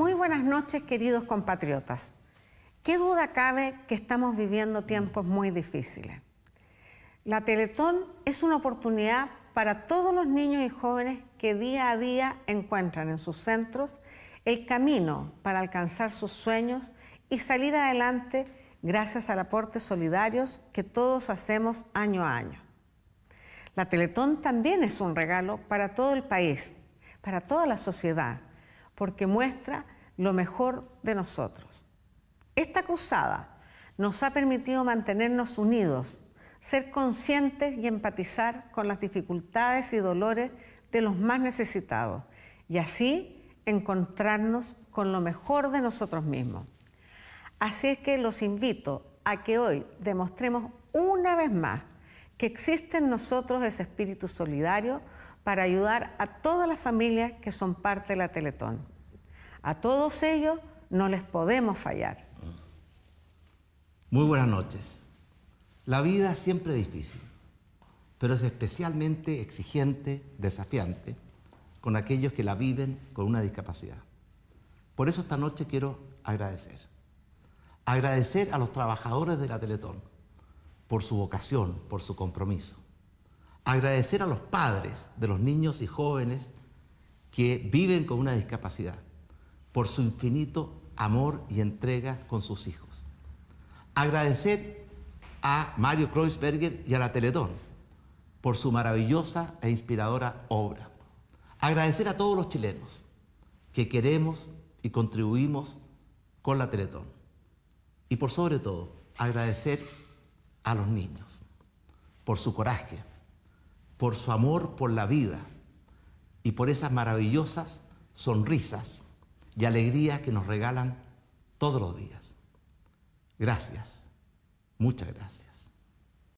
Muy buenas noches, queridos compatriotas. ¿Qué duda cabe que estamos viviendo tiempos muy difíciles? La Teletón es una oportunidad para todos los niños y jóvenes que día a día encuentran en sus centros el camino para alcanzar sus sueños y salir adelante gracias al aportes solidarios que todos hacemos año a año. La Teletón también es un regalo para todo el país, para toda la sociedad, porque muestra lo mejor de nosotros. Esta cruzada nos ha permitido mantenernos unidos, ser conscientes y empatizar con las dificultades y dolores de los más necesitados y así encontrarnos con lo mejor de nosotros mismos. Así es que los invito a que hoy demostremos una vez más que existe en nosotros ese espíritu solidario para ayudar a todas las familias que son parte de la Teletón. A todos ellos no les podemos fallar. Muy buenas noches. La vida es siempre difícil, pero es especialmente exigente, desafiante, con aquellos que la viven con una discapacidad. Por eso esta noche quiero agradecer. Agradecer a los trabajadores de la Teletón por su vocación, por su compromiso agradecer a los padres de los niños y jóvenes que viven con una discapacidad por su infinito amor y entrega con sus hijos. Agradecer a Mario Kreuzberger y a la Teletón por su maravillosa e inspiradora obra. Agradecer a todos los chilenos que queremos y contribuimos con la Teletón. Y por sobre todo, agradecer a los niños por su coraje, por su amor por la vida y por esas maravillosas sonrisas y alegrías que nos regalan todos los días. Gracias, muchas gracias.